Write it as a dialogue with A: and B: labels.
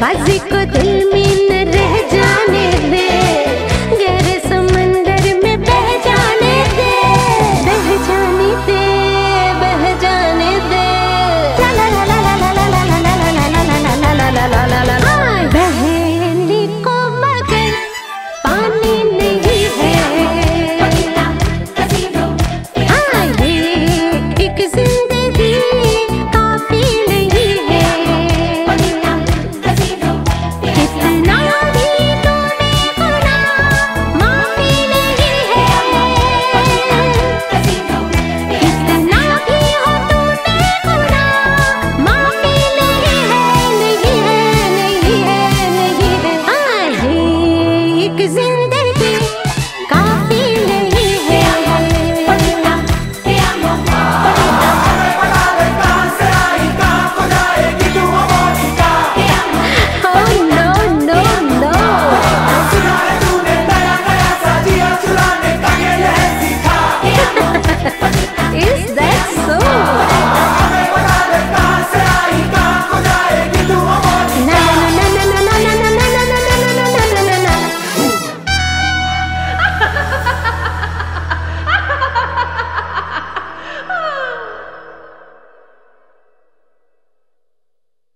A: बाजी को दिल में gökyüzünde bir